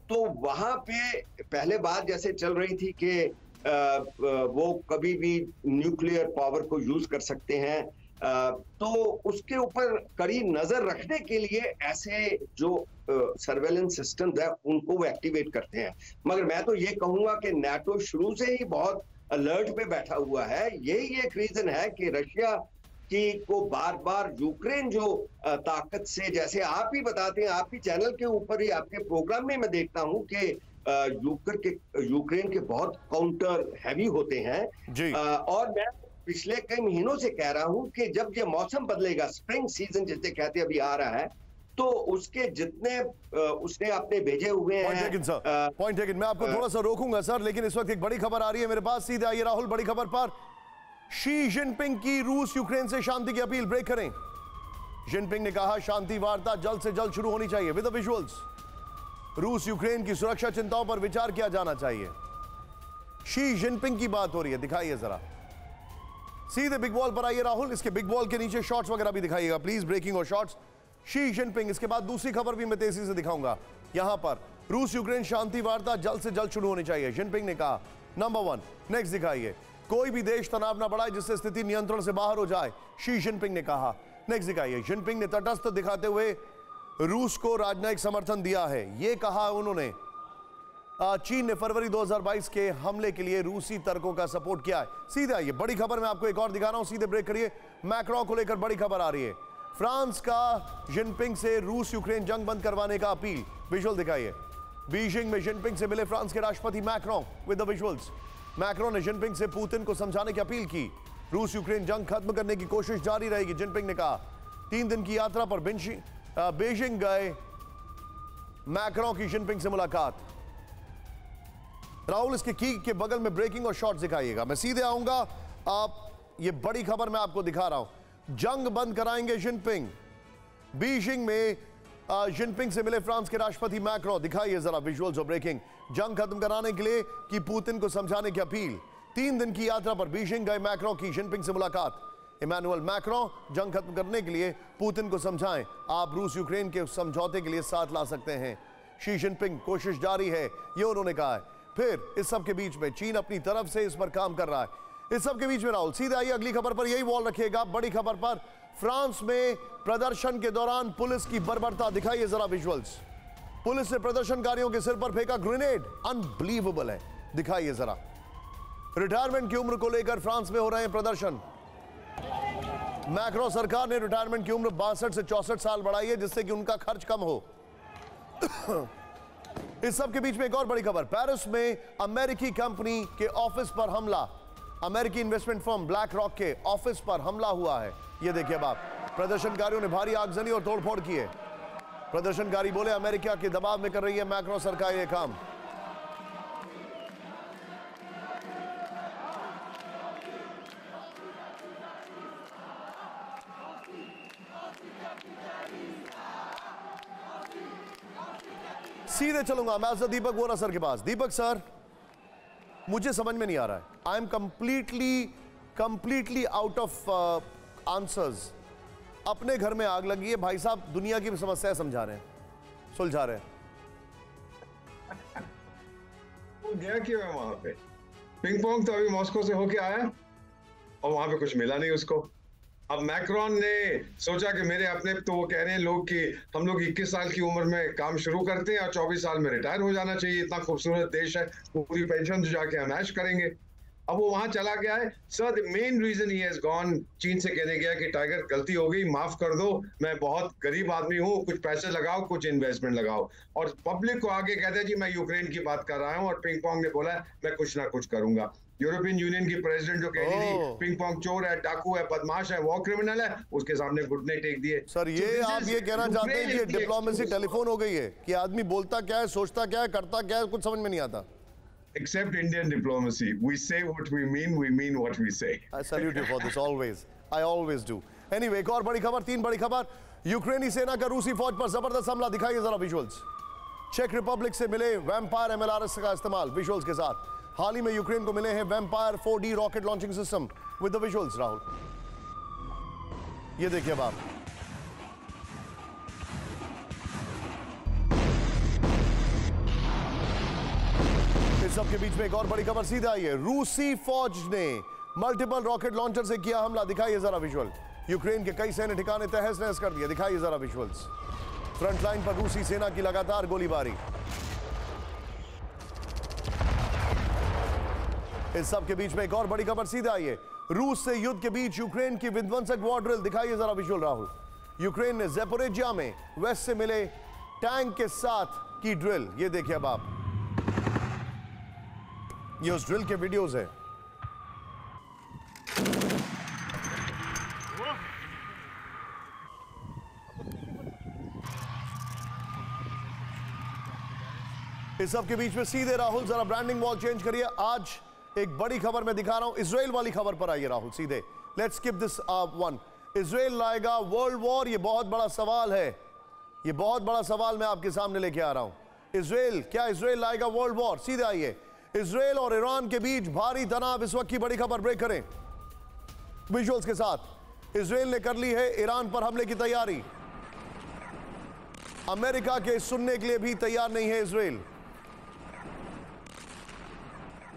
तो वहाँ पे पहले बात जैसे चल रही थी कि वो कभी भी न्यूक्लियर पावर को यूज़ कर सकते हैं। तो उसके ऊपर कड़ी नज़र रखने के लिए ऐसे जो सर्वेलेंस सिस्टम है उनको वो एक्टिवेट करते हैं। मगर मैं तो ये कहूँगा कि नेटो शुरू से ही बहुत अलर्ट पे बैठा हुआ है। यही एक रीजन है कि रशिया की को बार बार यूक्रेन जो ताकत से जैसे आप ही बताते हैं आपकी चैनल के ऊपर ही आपके प्रोग्राम में मैं देखता हूँ कि अ, यूक्र के यूक्रेन के बहुत काउंटर हैवी होते हैं। और मैं पिछले कई महीनों से कह रहा हूँ कि जब ये मौसम बदलेगा स्प्रिंग सीज़न जिसे कहते अभी आ रहा है तो उसके जितने उसने अपने भेजे हुए हैं पॉइंट टेकन मैं आपको थोड़ा सा रोकूँगा सर लेकिन इस वक्त एक बड़ी खबर आ रही है मेरे पास। सीधे आइए राहुल बड़ी खबर पर। शी जिनपिंग की रूस यूक्रेन से शांति की अपील ब्रेक करें। जिनपिंग ने कहा शांति वार्ता जल्द से जल्द शुरू होनी चाहिए। विद विजुअल्स रूस यूक्रेन की सुरक्षा चिंताओं पर विचार किया जाना चाहिए। शी जिनपिंग की बात हो रही है दिखाइए जरा। सीधे बिग बॉल पर आइए राहुल, इसके बिग बॉल के नीचे शॉट्स वगैरह भी दिखाइएगा। प्लीज़ ब्रेकिंग और शॉट्स। शी जिनपिंग, इसके बाद दूसरी खबर भी मैं तेज़ी से दिखाऊँगा। यहाँ पर रूस यूक्रेन शांति वार्ता जल्द से जल्द शुरू होनी चाहिए, जिनपिंग ने कहा। नंबर वन नेक्स्ट दिखाइए। कोई भी देश तनाव ना बढ़ाए जिससे स्थिति नियंत्रण से बाहर हो जाए, शी जिनपिंग ने कहा। नेक्स्ट दिखाइए, जिनपिंग ने तटस्थ दिखाते हुए रूस को राजनयिक समर्थन दिया है। यह कहा उन्होंने चीन ने फरवरी 2022 के हमले के लिए रूसी तर्कों का सपोर्ट किया है। सीधे आइए, बड़ी खबर मैं आपको एक और दिखा रहा हूँ, सीधे ब्रेक करिए। मैक्रो को लेकर बड़ी खबर आ रही है। फ्रांस का जिनपिंग से रूस यूक्रेन जंग बंद करवाने का अपील। विजुअल दिखाइए। बीजिंग में जिनपिंग से मिले फ्रांस के राष्ट्रपति मैक्रो विद विजुअल्स मैक्रो ने जिनपिंग से पुतिन को समझाने की अपील की। रूस यूक्रेन जंग खत्म करने की कोशिश जारी रहेगी, जिनपिंग ने कहा। तीन दिन की यात्रा पर बीजिंग गए मैक्रो की जिनपिंग से मुलाकात। राहुल, इसके की, के बगल में ब्रेकिंग और शॉट दिखाइएगा। मैं सीधे आऊँगा, आप, ये बड़ी खबर मैं आपको दिखा रहा हूँ। जंग बंद कराएँगे जिनपिंग। बीजिंग में जिनपिंग से मिले फ्रांस के राष्ट्रपति मैक्रो। दिखाइए जरा विजुअल्स और ब्रेकिंग जंग खत्म कराने के लिए की पुतिन को समझाने की अपील। तीन दिन की यात्रा पर बीजिंग गए मैक्रो की, जिनपिंग से मुलाकात। इमानुअल मैक्रो, जंग खत्म करने के लिए पुतिन को समझाएँ। आप रूस, यूक्रेन के समझौते के लिए साथ ला सकते हैं। शी जिनपिंग कोशिश जारी है, ये उन्होंने कहा है। फिर इस सब के बीच में चीन अपनी तरफ़ से इस पर काम कर रहा है। इस सब के बीच में राहुल, सीधे आइए अगली खबर पर, यही वॉल रखिएगा। बड़ी खबर पर, फ्रांस में प्रदर्शन के दौरान पुलिस की बर्बरता, दिखाइए जरा विजुअल्स पुलिस ने प्रदर्शनकारियों के सिर पर फेंका ग्रेनेड अनबिलीवेबल है। दिखाइए जरा। रिटायरमेंट की उम्र को लेकर फ्रांस में हो रहे हैं प्रदर्शन। मैक्रो सरकार ने रिटायरमेंट की उम्र बासठ से चौसठ साल बढ़ाई है, जिससे कि उनका खर्च कम हो। इस सब के बीच में एक और बड़ी खबर। पेरिस में अमेरिकी कंपनी के ऑफ़िस पर हमला। अमेरिकी इन्वेस्टमेंट फर्म ब्लैक रॉक के ऑफ़िस पर हमला हुआ है। ये देखिए अब आप। प्रदर्शनकारियों ने भारी आगजनी और तोड़फोड़ की है प्रदर्शनकारी बोले, अमेरिका के दबाव में कर रही है मैक्रो सरकार ये काम। सीधे चलूँगा, मैं दीपक वोरा सर के पास। दीपक सर, मुझे समझ में नहीं आ रहा है। I am completely completely out of answers अपने घर में आग लगी है, भाई साहब, दुनिया की समस्याएँ समझा रहे हैं, सुलझा रहे हैं। गया क्यों है वहाँ पे? पिंग पोंग तो अभी मॉस्को से होके आया, और वहाँ पे कुछ मिला नहीं उसको। अब मैक्रॉन ने सोचा कि मेरे अपने तो वो कह रहे हैं लोग कि हम लोग 21 साल की उम्र में काम शुरू करते हैं और 24 साल में रिटायर हो जाना चाहिए। इतना खूबसूरत देश है, पूरी पेंशन जाके हम ऐश करेंगे। अब वो वहाँ चला गया है। Sir the main reason he has gone चीन से कहने गया कि टाइगर गलती हो गई, माफ़ कर दो, मैं बहुत गरीब आदमी हूँ, कुछ पैसे लगाओ, कुछ इन्वेस्टमेंट लगाओ। और पब्लिक को आगे कहते हैं, जी, मैं यूक्रेन की बात कर रहा हूँ और पिंग पोंग ने बोला मैं कुछ ना कुछ करूँगा। यूरोपियन यूनियन की प्रेसिडेंट जो कह रही थी पिंग पोंग चोर है डाकू है बदमाश है वॉर क्रिमिनल है उसके सामने घुटने टेक दिए सर ये आप ये कहना चाहते हैं कि डिप्लोमेसी टेलीफोन हो गई है कि आदमी बोलता क्या है सोचता क्या है करता क्या है कुछ समझ में नहीं आता except Indian diplomacy. We say what we mean, we mean what we say. I salute you for this always. I always do. Anyway, एक और बड़ी खबर तीन बड़ी खबर यूक्रेनी सेना का रूसी फौज पर ज़बरदस्त हमला दिखाइए जरा विजुअल्स चेक रिपब्लिक से मिले वैम्पायर एमएलआरएस का इस्तेमाल विजुअल्स के साथ हाल ही में यूक्रेन को मिले हैं vampire 4D rocket launching system with the visuals Rahul ये देखिए अब आप। इस बीच में एक और बड़ी खबर सीधा आई है। रूसी फौज ने मल्टीपल रॉकेट लॉन्चर से किया हमला। दिखाइए जरा विजुअल यूक्रेन के कई सैन्य ठिकाने तहस नहस कर दिए। दिखाइए जरा विजुअल्स फ्रंट लाइन पर रूसी सेना की लगातार गोलीबारी। इस सब के बीच में एक और बड़ी खबर सीधे है। रूस से युद्ध के बीच यूक्रेन की विध्वंसक वॉर ड्रिल दिखाइए जरा विजुअल राहुल। यूक्रेन ने जेपोरेजिया में वेस्ट से मिले टैंक के साथ की ड्रिल ये देखिए अब आप। ये उस ड्रिल के वीडियोस है। इस सब के बीच में सीधे राहुल, जरा ब्रांडिंग वॉल चेंज करिए। आज एक बड़ी खबर मैं दिखा रहा हूँ इसराइल वाली खबर पर आइए राहुल, सीधे। Let's skip this one Israel लाएगा वर्ल्ड वॉर ये बहुत बड़ा सवाल है। ये बहुत बड़ा सवाल मैं आपके सामने लेके आ रहा हूँ। इसराइल क्या इसराइल लाएगा वर्ल्ड वॉर सीधे आइए। इसराइल और ईरान के बीच भारी तनाव, इस वक्त की बड़ी खबर ब्रेक करें। विजुअल्स के साथ। इसराइल ने कर ली है ईरान पर हमले की तैयारी। अमेरिका के सुनने के लिए भी तैयार नहीं है इसराइल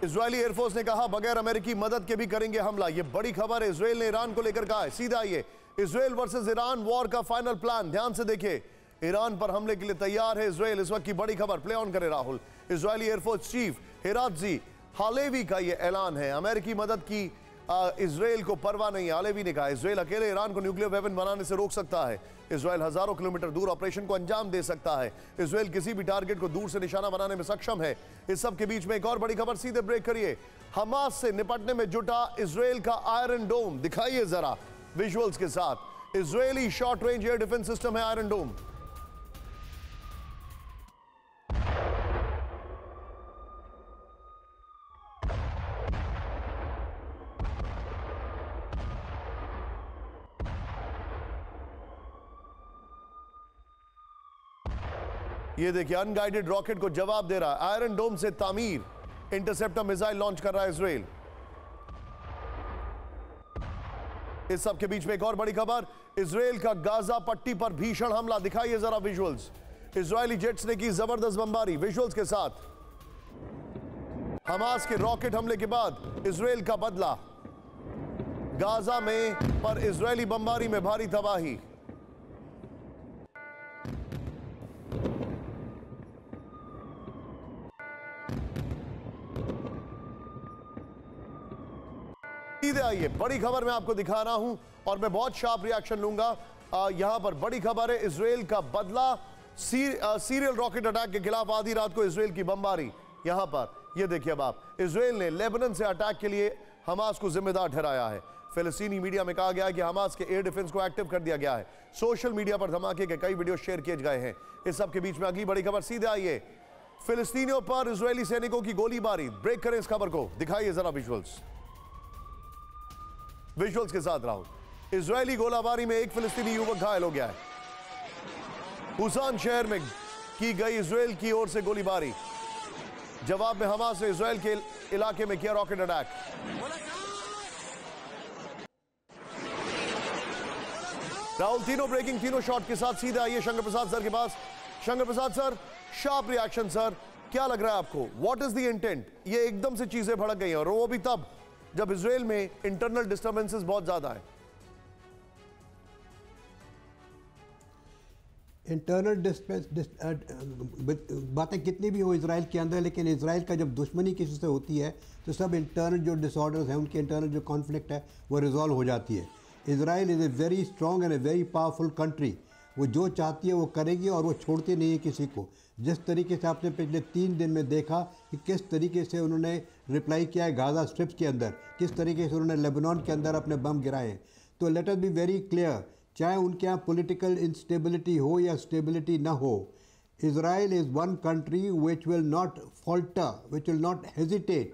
इजरायली एयरफोर्स ने कहा, बगैर अमेरिकी मदद के भी करेंगे हमला। ये बड़ी खबर है। इसराइल ने ईरान को लेकर कहा है। सीधा ये इसराइल वर्सेस ईरान वॉर का फाइनल प्लान। ध्यान से देखिए, ईरान पर हमले के लिए तैयार है इसराइल इस वक्त की बड़ी खबर, प्ले ऑन करें Rahul. Israeli air force chief Herzi Halevi का यह ऐलान है। अमेरिकी मदद की इसराइल को परवाह नहीं हालेवी ने कहा। इसराइल अकेले ईरान को न्यूक्लियर वेपन बनाने से रोक सकता है। इसराइल हज़ारों किलोमीटर दूर ऑपरेशन को अंजाम दे सकता है। इसराइल किसी भी टारगेट को दूर से निशाना बनाने में सक्षम है। इस सब के बीच में एक और बड़ी खबर सीधे ब्रेक करिए। हमास से निपटने में जुटा इसराइल का आयरन डोम दिखाइए जरा विजुअल्स के साथ। Israeli short range air defence system है आयरन डोम ये देखिए अनगाइडेड रॉकेट को जवाब दे रहा है। आयरन डोम से तामीर। इंटरसेप्टर मिसाइल लॉन्च कर रहा है इसराइल इस सब के बीच में एक और बड़ी खबर। इसराइल का गाजा पट्टी पर भीषण हमला। दिखाइए जरा विजुअल्स इसराइली जेट्स ने की ज़बरदस्त बमबारी विजुअल्स के साथ। हमास के रॉकेट हमले के बाद इसराइल का बदला। गाजा में पर इसराइली बमबारी में भारी तबाही। आइए बड़ी खबर मैं आपको दिखा रहा हूँ और मैं बहुत शार्प रिएक्शन लूँगा। यहाँ पर बड़ी खबर है इसराइल का बदला सी, आ, सीरियल रॉकेट अटैक के खिलाफ आधी रात को इसराइल की बमबारी। यहाँ पर ये देखिए अब आप इसराइल ने लेबनन से अटैक के लिए हमास को जिम्मेदार ठहराया है। फिलिस्तीनी मीडिया में कहा गया कि हमास के एयर डिफेंस को एक्टिव कर दिया गया है। सोशल मीडिया पर धमाके के कई वीडियो शेयर किए गए हैं। इस सब के बीच में अगली बड़ी खबर सीधे आइए। फिलिस्तीनियों पर इजरायली सैनिकों की गोलीबारी। ब्रेक करें इस खबर को। दिखाइए जरा विजुअल्स विजुअल्स के साथ राहुल। इसराइली गोलाबारी में एक फिलिस्तीनी युवक घायल हो गया है। हुसान शहर में की गई इसराइल की ओर से गोलीबारी। जवाब में हमास ने इसराइल के इलाके में किया रॉकेट अटैक। राहुल, तीनों ब्रेकिंग, तीनों शॉट के साथ सीधे आइए शंकर प्रसाद सर के पास। Shankar Prasad sir, sharp reaction, sir. क्या लग रहा है आपको? व्हाट इज़ द इंटेंट ये एकदम से चीज़ें भड़क गई हैं और वो भी तब जब इसराइल में इंटरनल डिस्टर्बेंसेस बहुत ज़्यादा है। इंटरनल बातें कितनी भी हो इसराइल के अंदर, लेकिन इसराइल का जब दुश्मनी किसी से होती है तो सब इंटरनल जो डिसऑर्डर्स हैं, उनके इंटरनल जो कॉन्फ्लिक्ट है, वो रिजॉल्व हो जाती है। Israel is a very strong and a very powerful country वो जो चाहती है, वो करेगी और वो छोड़ती नहीं है किसी को। जिस तरीके से आपने पिछले तीन दिन में देखा कि किस तरीके से उन्होंने रिप्लाई किया है गाज़ा स्ट्रिप्स के अंदर, किस तरीके से उन्होंने लेबनान के अंदर अपने बम गिराए। तो let us be very clear चाहे उनके यहाँ पॉलिटिकल इंस्टेबिलिटी हो या स्टेबिलिटी ना हो Israel is one country which will not falter which will not hesitate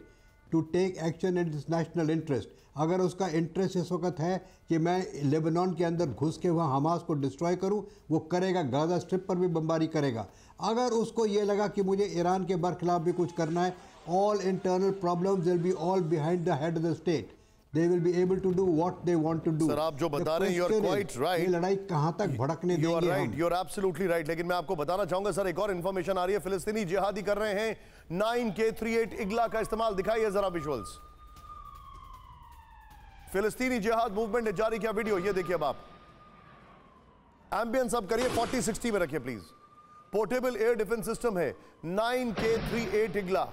to take action in its national interest अगर उसका इंटरेस्ट इस वक्त है कि मैं लेबनान के अंदर घुस के वहाँ हमास को डिस्ट्रॉय करूँ, वो करेगा गाज़ा स्ट्रिप पर भी बमबारी करेगा। अगर उसको ये लगा कि मुझे ईरान के बरखिलाफ भी कुछ करना है all internal problems will be all behind the head of the state they will be able to do what they want to do. Sir आप जो बता रहे हैं यू आर क्वाइट राइट ये लड़ाई कहाँ तक भड़कने देंगे you are right you are absolutely right लेकिन मैं आपको बताना चाहूँगा सर एक और इंफॉर्मेशन आ रही है फिलिस्तीनी जिहादी कर रहे हैं। 9K38 इगला का इस्तेमाल दिखाइए जरा विजुअल्स फिलिस्तीनी जिहाद मूवमेंट ने जारी किया वीडियो ये देखिए अब आप। एम्बियंस अब करिए 40 60 में रखिए please portable air defence system है। 9K38 इगला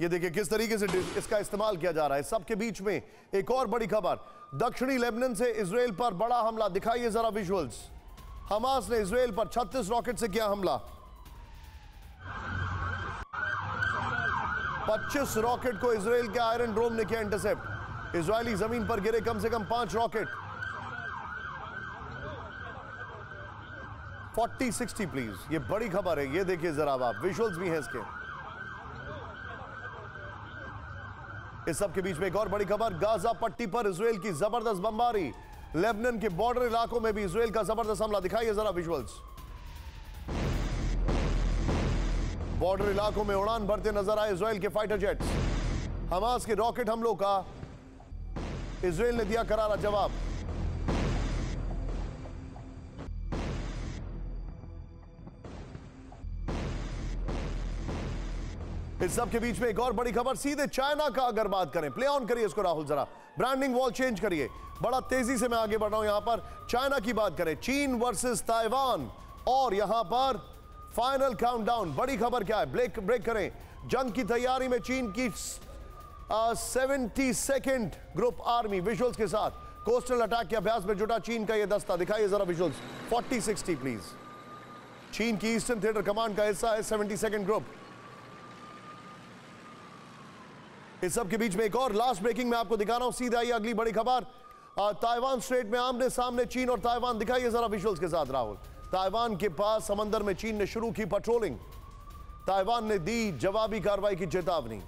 ये देखिए, किस तरीके से इसका इस्तेमाल किया जा रहा है। सबके बीच में एक और बड़ी खबर। दक्षिणी लेबनन से इसराइल पर बड़ा हमला। दिखाइए जरा विजुअल्स हमास ने इसराइल पर 36 रॉकेट से किया हमला। 25 रॉकेट को इसराइल के आयरन ड्रोम ने किया इंटरसेप्ट। इसराइली ज़मीन पर गिरे कम से कम पाँच रॉकेट। 40 60 प्लीज़ ये बड़ी खबर है। ये देखिए जरा आप। विजुअल्स भी हैं इसके। इस सब के बीच में एक और बड़ी खबर। गाजा पट्टी पर इसराइल की ज़बरदस्त बमबारी। लेबनन के बॉर्डर इलाकों में भी इसराइल का ज़बरदस्त हमला। दिखाइए जरा विजुअल्स बॉर्डर इलाकों में उड़ान भरते नज़र आए इसराइल के फाइटर जेट्स हमास के रॉकेट हमलों का। इसराइल ने दिया करारा जवाब। इस सब के बीच में एक और बड़ी खबर, सीधे चाइना का अगर बात करें, प्ले ऑन करिए इसको राहुल जरा। ब्रांडिंग वॉल चेंज करिए। बड़ा तेज़ी से मैं आगे बढ़ रहा हूँ यहाँ पर। चाइना की बात करें, चीन वर्सेस ताइवान। और यहाँ पर फाइनल काउंटडाउन बड़ी खबर क्या है? ब्रेक ब्रेक करें। जंग की तैयारी में चीन की seventy second group army visuals के साथ। कोस्टल अटैक के अभ्यास में जुटा चीन का यह दस्ता। दिखाइए जरा विजुअल्स 40 60 प्लीज़ चीन की ईस्टर्न थिएटर कमांड का हिस्सा है सेवेंटी सेकेंड ग्रुप इस सब के बीच में एक और लास्ट ब्रेकिंग में आपको दिखा रहा हूँ, सीधा ही अगली बड़ी खबर। ताइवान स्ट्रेट में आमने सामने चीन और ताइवान, दिखाइए जरा विजुअल्स के साथ राहुल। ताइवान के पास समंदर में चीन ने शुरू की पेट्रोलिंग ताइवान ने दी जवाबी कार्रवाई की चेतावनी।